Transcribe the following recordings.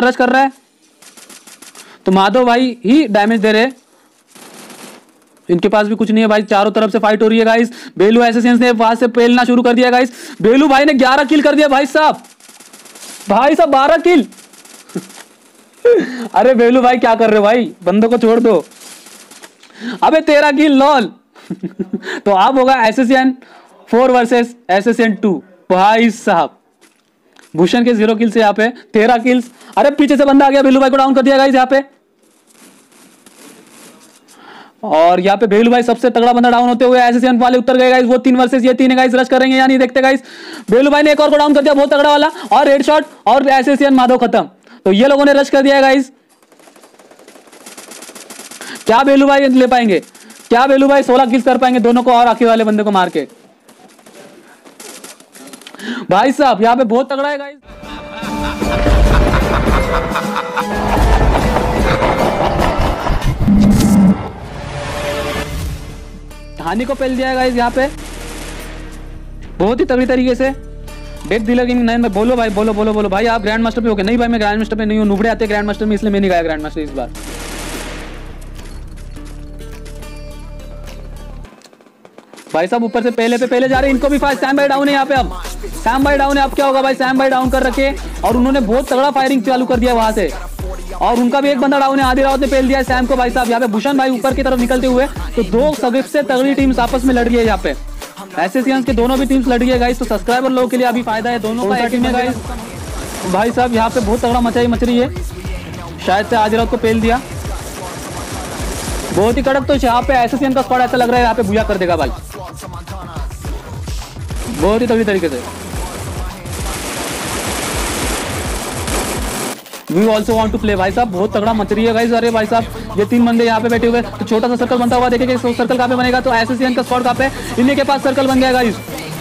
Rush कर रहा है। तो माधव भाई ही डैमेज दे रहे इनके पास भी कुछ नहीं है भाई, चारों तरफ़ से फाइट हो रही है गाइस बेलू एसोसिएशन ने वहाँ से पेलना शुरू कर दिया गाइस बेलू भाई ने 11 किल कर दिया भाई साहब। भाई साहब 12 किल अरे बेलू भाई, क्या कर रहे हो भाई? बंदों को छोड़ दो। अबे तेरा किल लॉल तो आप होगा association four versus association two भाई साहब। भूषण के ज़ीरो किल से यहाँ पे, तेरह किल्स अरे पीछे से बंदा आ गया बेलू भाई को डाउन कर दिया गाइस यहाँ पे। और यहाँ पे भेलू भाई सबसे तगड़ा बंदा डाउन होते हुए एसोसिएशन वाले उतर गए गाइस वो तीन वर्सेस ये तीन गाइस रश करेंगे या नहीं देखते गाइस भेलू भाई ने एक और को डाउन कर दिया, बहुत तगड़ा वाला। और हेड शॉट और एसोसिएशन माधव खत्म। तो ये लोगों ने रश कर दिया गाइस क्या बेलू भाई ले पाएँगे? क्या बेलू भाई सोलह किल्स कर पाएँगे दोनों को और आखिर वाले बंदे को मार के? भाई साहब, यहाँ पे बहुत तगड़ा है गाइस हानि को पेल दिया है गाइस यहाँ पे। बहुत ही तगड़ी तरीके से। डेट दिलर किंग नहीं मैं। बोलो भाई, बोलो बोलो बोलो। भाई, आप ग्रैंड मास्टर पे हो गए। नहीं भाई, मैं ग्रैंड मास्टर पे नहीं हूँ। नुबड़े आते ग्रैंड मास्टर में, इसलिए मैं नहीं गया ग्रैंड मास्टर इस बार। भाई साहब, ऊपर से पहले पे पहले जा रहे हैं। इनको भी फायर सैम भाई डाउन है यहाँ पे अब। सैम भाई डाउन है अब क्या होगा भाई? सैम भाई डाउन कर रखे और उन्होंने बहुत तगड़ा फायरिंग चालू कर दिया वहाँ से। और उनका भी एक बंदा डाउन है आदि रावत ने पेल दिया सैम को भाई साहब। यहाँ पे भूषण भाई ऊपर की तरफ़ निकलते हुए तो दो सबसे तगड़ी टीम्स आपस में लड़ रही है यहाँ पे। एसएसएन के दोनों भी टीम्स लड़ रही है गाइस तो सब्सक्राइबर लोगों के लिए अभी फ़ायदा है दोनों का टीम है गाइस भाई साहब यहाँ पे बहुत तगड़ा मचाई मच रही है। शायद से आज रात को पेल दिया। बहुत ही कड़क तो यहाँ पे एसएसएन का स्क्वाड ऐसा लग रहा है यहाँ पे बुया कर देगा भाई। बहुत ही तगड़ी तरीके से। We also want to play भाई साहब, बहुत तगड़ा मच रही है गाइस अरे भाई साहब, ये तीन बंदे यहाँ पे बैठे हुए तो छोटा सा सर्कल बनता हुआ देखेंगे सर्कल कहाँ पे बनेगा? तो एसएसएन का स्क्वाड कहाँ पे इन्हीं के पास सर्कल बन गया गाइस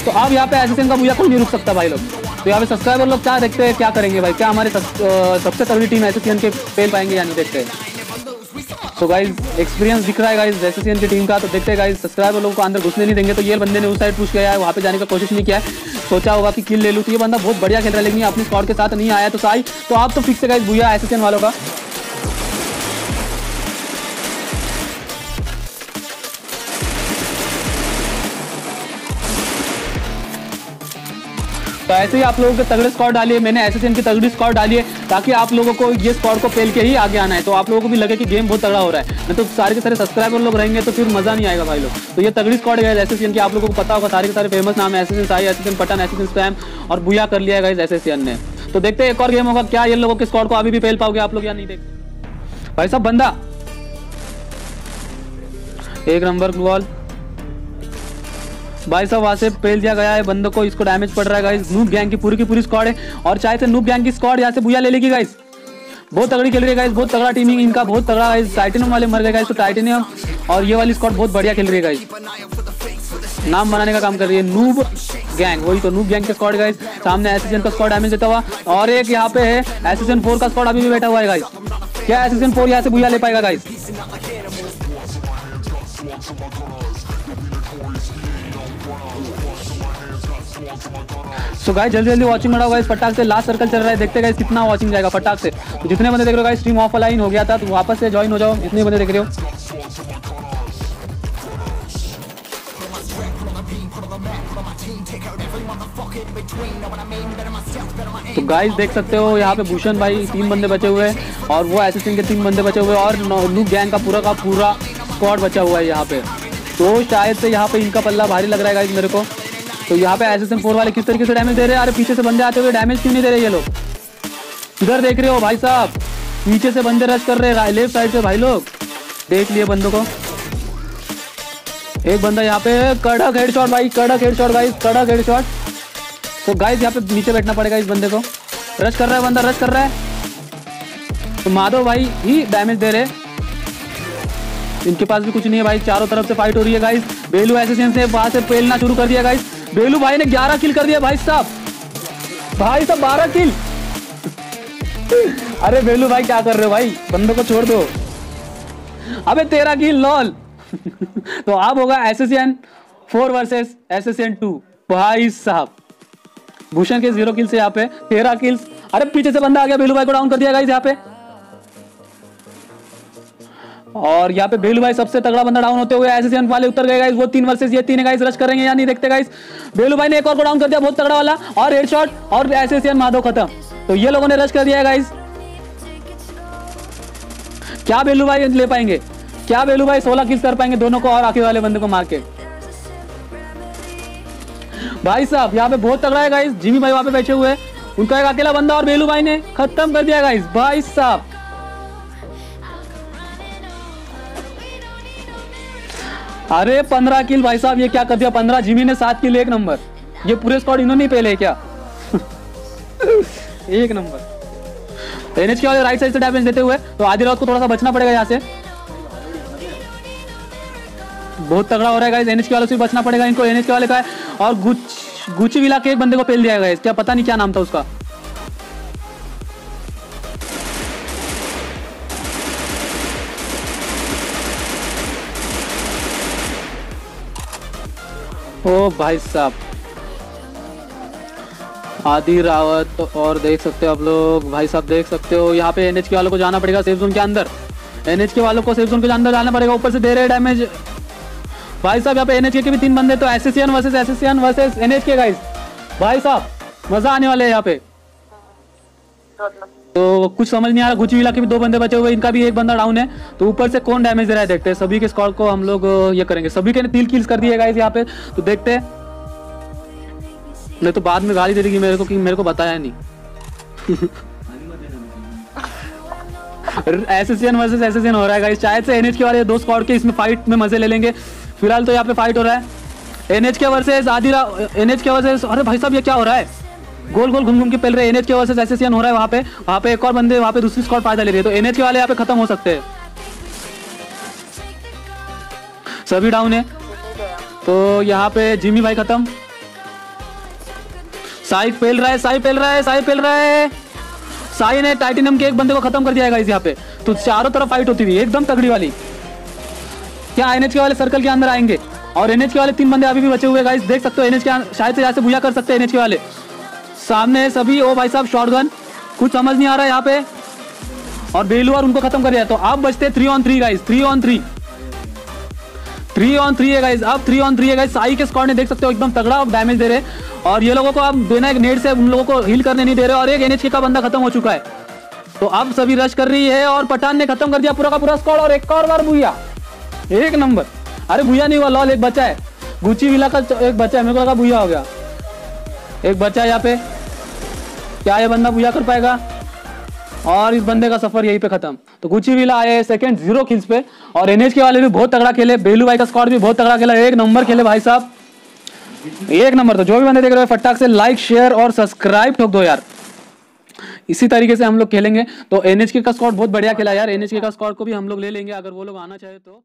तो अब यहाँ पे एसएसएन का बुया कोई नहीं रुक सकता भाई लोग। तो यहाँ पे सब्सक्राइबर लोग क्या देखते हैं, क्या करेंगे भाई? क्या हमारे सबसे तगड़ी टीम एसएसएन के फेल पाएँगे या नहीं देखते? तो गाइज़ एक्सपीरियंस दिख रहा है गाइज़ एसोसिएशन की टीम का। तो देखते हैं गाइज़ सब्सक्राइबर लोगों को अंदर घुसने नहीं देंगे। तो ये बंदे ने उस साइड पूछ किया है, वहाँ पे जाने का कोशिश नहीं किया है। सोचा होगा कि किल ले लूँ तो ये बंदा बहुत बढ़िया खेल रहा है, लेकिन अपनी स्क्वाड के साथ नहीं आया तो साई तो आप तो फिक्स है गाइज़ भूया एसोसिएशन वालों का। तो ऐसे ही आप लोगों के तगड़े स्कॉट डालिए, मैंने एसएसएन की तगड़ी स्कॉट डाली है ताकि आप लोगों को ये स्कॉट को पेल के ही आगे आना है। तो आप लोगों को भी लगे कि गेम बहुत तगड़ा हो रहा है। नहीं तो सारे के सारे सब्सक्राइबर लोग रहेंगे तो फिर मज़ा नहीं आएगा भाई लोग। तो ये तगड़ी स्कॉट है एसएसएन की आप लोगों को पता होगा, सारे के सारे फ़ेमस नाम है SSN Sai SSN Patan SSN spam और भूया कर लिया है एसएसएन ने तो देखते हैं एक और गेम होगा, क्या ये लोगों के स्कॉट को अभी भी पेल पाओगे आप लोग या नहीं देख भाई साहब, बंदा। एक नंबर ग्लूवॉल भाई साहब, वहाँ से पेल दिया गया है। बंदों को इसको डैमेज पड़ रहा है गाइस नूब गैंग की पूरी की पूरी स्कॉड है। और चाहे से नूब गैंग की स्कॉड यहाँ से बुया ले लेगी गाइस बहुत तगड़ी खेल रही है गाइस बहुत तगड़ा टीमिंग इनका, बहुत तगड़ा गाइस टाइटेनियम वाले मर गए गाइस तो टाइटेनियम और ये वाली स्क्वाड बहुत बढ़िया खेल रही है गाइस नाम बनाने का काम कर रही है नूब गैंग वही तो नूब गैंग के स्क्वाड गाइस सामने एसएसएन का स्क्वाड डैमेज देता हुआ। और एक यहाँ पे है एसएसएन फोर का स्क्वाड अभी भी बैठा हुआ है गाइस क्या एसएसएन फोर यहाँ से बुया ले पाएगा गाइस सो गाइस जल्दी जल्दी वॉचिंग बढ़ाओ गाइस फटाक से लास्ट सर्कल चल रहा है, देखते गाइस कितना वॉचिंग जाएगा फटाक से। जितने बंदे देख रहे हो गाइस स्ट्रीम ऑफलाइन हो गया था तो वापस से ज्वाइन हो जाओ जितने बंदे देख रहे हो। तो गाइस देख सकते हो यहाँ पे भूषण भाई तीन बंदे बचे हुए हैं, और वो एसएसएन के तीन बंदे बचे हुए हैं, और नू गैंग का पूरा का पूरा स्क्वाड बचा हुआ है यहाँ पे। तो शायद से यहाँ पे इनका पल्ला भारी लग रहा है मेरे को। तो यहाँ पे एसएसएन फोर वाले किस तरीके से डैमेज दे रहे हैं? अरे पीछे से बंदे आते हुए डैमेज क्यों नहीं दे रहे ये लोग? इधर देख रहे हो भाई साहब। पीछे से बंदे रश कर रहे हैं लेफ़्ट साइड से भाई लोग। देख लिए बंदों को। एक बंदा यहाँ पे, कड़क हेडशॉट भाई, कड़क हेडशॉट गाइस कड़क हेडशॉट तो गाइस यहाँ पे नीचे बैठना पड़ेगा इस बंदे को। रश कर रहा है बंदा रश कर रहा है। तो माधव भाई ही डैमेज दे रहे इनके पास भी कुछ नहीं है भाई, चारों तरफ़ से फाइट हो रही है गाइस बेलू एसोसिएशन से वहाँ से पेलना शुरू कर दिया गाइस बेलू भाई ने 11 किल कर दिया भाई साहब। भाई साहब 12 किल अरे बेलू भाई, क्या कर रहे हो भाई? बंदों को छोड़ दो। अबे तेरा किल लॉल तो अब होगा association four versus association two भाई साहब, भूषण के ज़ीरो किल से यहाँ पे तेरह किल्स अरे पीछे से बंदा आ गया, बेलू भाई को डाउन कर दिया गाइस यहाँ पे। और यहाँ पे बेलू भाई सबसे तगड़ा बंदा डाउन होते हुए ऐसे वाले उतर गए वो तीन वर्सेस ये तीन गाइस रश करेंगे या नहीं देखते गाइस बेलू भाई ने एक और को डाउन कर दिया, बहुत तगड़ा वाला। और हेडशॉट और ऐसे माधव खत्म। तो ये लोगों ने रश कर दिया गाइस क्या बेलू भाई ले पाएँगे? क्या बेलू भाई सोलह किल्स कर पाएँगे दोनों को और आखिर वाले बंदे को मार के? भाई साहब, यहाँ पे बहुत तगड़ा है गाइस जिमी भाई वहाँ पे बैठे हुए उनका एक अकेला बंदा और बेलू भाई ने खत्म कर दिया गाइस भाई साहब अरे पंद्रह किल भाई साहब, ये क्या कर दिया? पंद्रह जिमी ने सात किल, एक नंबर। ये पूरे स्कॉड इन्होंने पहले क्या? एक नंबर। एनएच के वाले राइट साइड से डैमेज देते हुए तो आधी रात को थोड़ा सा बचना पड़ेगा यहाँ से। बहुत तगड़ा हो रहा है एनएच के वाले से बचना पड़ेगा इनको। एनएच के वाले का है, और गुच गुची विला के एक बंदे को पेल दिया गया क्या पता नहीं क्या नाम था उसका। ओ भाई साहब। आदि रावत और देख सकते हो आप लोग, भाई साहब देख सकते हो। यहाँ पे एनएच के वालों को जाना पड़ेगा सेफ़ जोन के अंदर। एनएच के वालों को सेफ़ जोन के अंदर जाना पड़ेगा, ऊपर से दे रहे डैमेज भाई साहब, यहाँ पे एनएच के भी तीन बंदे तो SSN versus SSN versus NH के गाइस भाई साहब, मज़ा आने वाले हैं यहाँ पे। तो कुछ समझ नहीं आ रहा गुची के भी दो बंदे बचे हुए इनका भी एक बंदा डाउन है। तो ऊपर से कौन डैमेज दे रहा है देखते हैं। सभी के स्कॉड को हम लोग ये करेंगे। सभी के तीन किल्स कर दिए गाइस यहाँ पे। तो देखते हैं। नहीं तो बाद में गाली दे देगी मेरे को कि मेरे को बताया नहीं। एसएसएन वर्सेस एसएसएन हो रहा है गाइस शायद से एनएच के वाले दो स्क्वाड के इसमें फाइट में मज़े ले लेंगे। फ़िलहाल तो यहाँ पे फाइट हो रहा है। एनएच के वर्सेस आदि एनएच के वर्सेस अरे भाई साहब, ये क्या हो रहा है? गोल गोल घूम घूम के पहल रहे एनएच के वर्सेस एसएसएन हो रहा है वहाँ पे। वहाँ पे एक और बंदे, वहाँ पे दूसरी स्क्वाड फ़ायदा ले रही है। तो एनएच के वाले यहाँ पे खत्म हो सकते हैं। सभी डाउन है। तो यहाँ पे जिमी भाई खत्म। साई फैल रहा है, साई फैल रहा है, साई फैल रहा है। साई ने टाइटेनियम के एक बंदे को खत्म कर दिया इस यहाँ पे। तो चारों तरफ़ फाइट होती हुई, एकदम तगड़ी वाली। क्या एनएच के वाले सर्कल के अंदर आएँगे? और एनएच के वाले तीन बंदे अभी भी बचे हुए गाइस देख सकते हो, एनएच के शायद से यहाँ से बुझा कर सकते हैं एनएच के वाले सामने है सभी। ओ भाई साहब शॉर्ट कुछ समझ नहीं आ रहा है यहाँ पे। और बेलू और उनको खत्म कर दिया तो अब बचते three on three guys three on three three on three है गाइस अब थ्री ऑन थ्री है गाइस साई के स्कॉड ने देख सकते हो, एकदम तगड़ा डैमेज दे रहे और ये लोगों को अब बिना एक नेट से। उन लोगों को हील करने नहीं दे रहे और एक एनएच का बंदा खत्म हो चुका है। तो अब सभी रश कर रही है और पठान ने खत्म कर दिया पूरा का पूरा स्कॉड और एक और बार भूया एक नंबर। अरे भूया नहीं हुआ लॉल एक बच्चा है। गुची विला का एक बच्चा है। मेरे को लगा भूया हो गया। एक बच्चा है यहाँ पे। क्या ये बंदा भूया कर पाएगा? और इस बंदे का सफ़र यहीं पे खत्म। तो गुची विला आए सेकंड ज़ीरो किल्स पे। और एनएच के वाले भी बहुत तगड़ा खेले। बेलू भाई का स्क्वाड भी बहुत तगड़ा खेला। एक नंबर खेले भाई साहब। एक नंबर तो जो भी बंदे देख रहे हो, फटाक से लाइक शेयर और सब्सक्राइब ठोक दो यार। इसी तरीके से हम लोग खेलेंगे। तो एनएचके का स्क्वाड बहुत बढ़िया खेला यार। एनएचके का स्क्वाड को भी हम लोग ले लेंगे। अगर वो लोग आना चाहे तो।